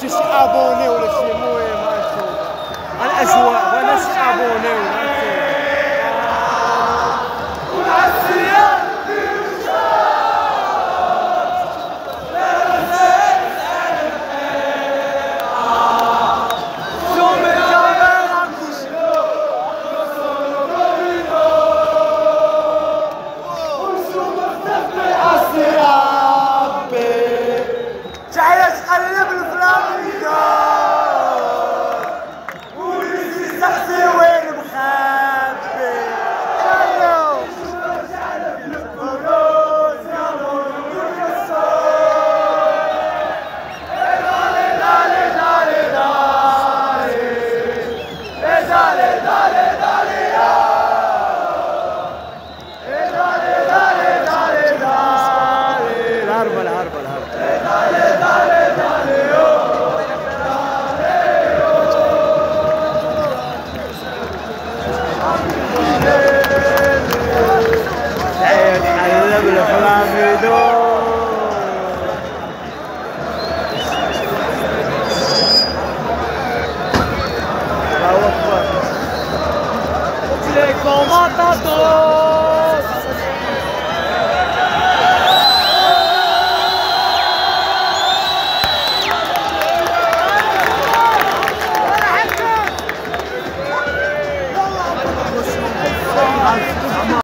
شي ابوني ولا شي مهم هانتوما الاجواء وأنا شي ابوني ولا Santos!